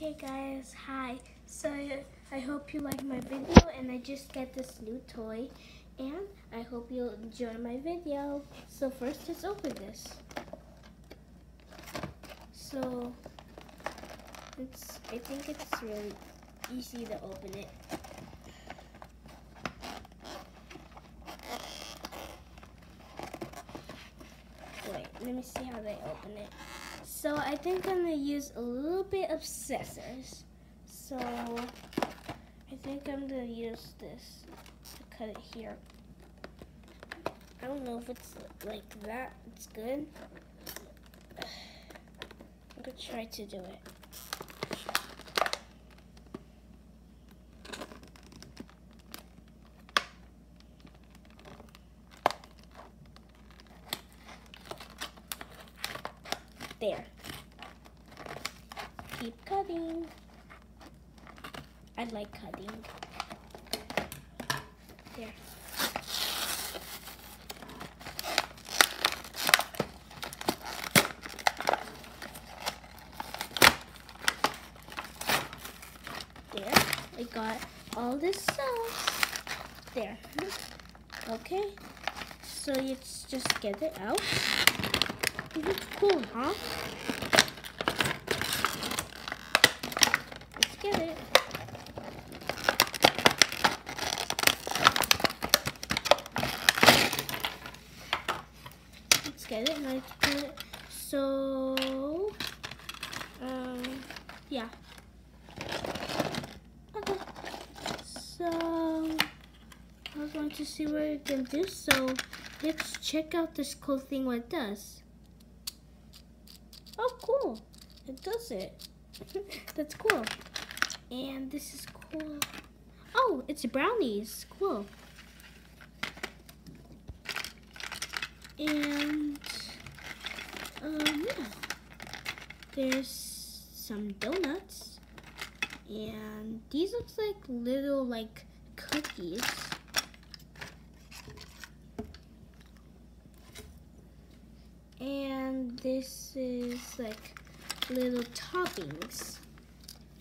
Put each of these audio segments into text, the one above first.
Okay guys, hi. So I hope you like my video and I just get this new toy and I hope you'll enjoy my video. So first let's open this. So it's I think it's really easy to open it. Wait, let me see how they open it. So I think I'm gonna use a little bit of scissors. So I think I'm gonna use this to cut it here. I don't know if it's like that. It's good. I'm gonna try to do it. There. Keep cutting. I like cutting. There. There. I got all this sauce. There. Okay. So you just get it out. It looks cool, huh? Let's get it. Let's get it. Let's put it. So, um, yeah. Okay. So, I was going to see what it can do. So, let's check out this cool thing what it does. Cool. It does it. That's cool. And this is cool. Oh, it's brownies. Cool. And, um, yeah. There's some donuts. And these looks like little, like, cookies. and this is like little toppings.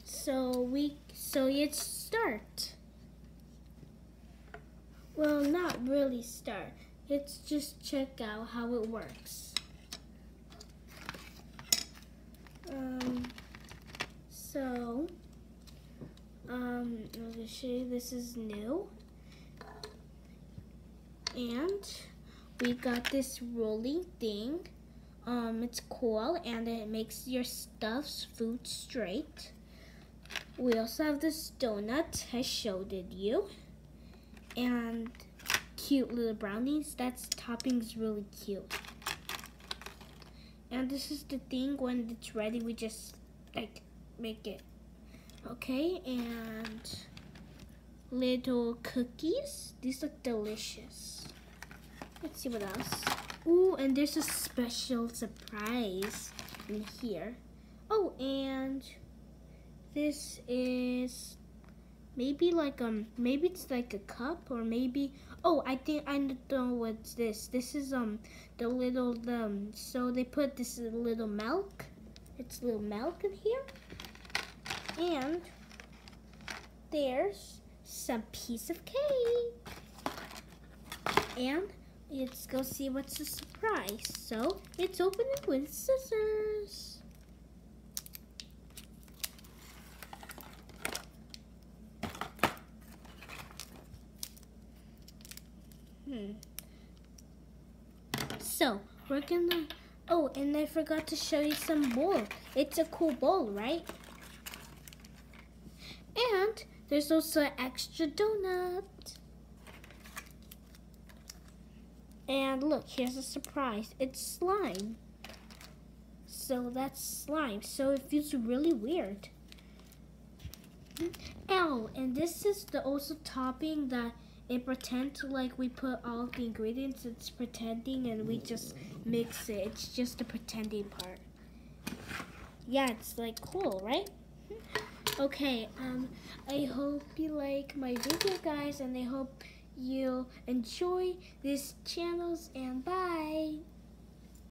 So we so let's start. Well, not really start. Let's just check out how it works. Um, so, um, I'm gonna show you this is new. And we got this rolling thing. Um, it's cool and it makes your stuff's food straight. We also have this donut I showed it you. And cute little brownies. That's toppings really cute. And this is the thing when it's ready we just like make it. Okay, and little cookies. These look delicious. Let's see what else. Ooh, and there's a special surprise in here. Oh, and this is maybe like um maybe it's like a cup or maybe oh I think I don't know what's this. This is um the little um so they put this little milk. It's little milk in here. And there's some piece of cake. And let's go see what's the surprise. So let's open it with scissors. Hmm. So we're gonna. Oh, and I forgot to show you some bowl. It's a cool bowl, right? And there's also an extra donut. And look, here's a surprise. It's slime. So that's slime. So it feels really weird. Oh, and this is the also topping that it pretends like we put all the ingredients. It's pretending and we just mix it. It's just the pretending part. Yeah, it's like cool, right? Okay, um, I hope you like my video, guys, and I hope you enjoy these channels and bye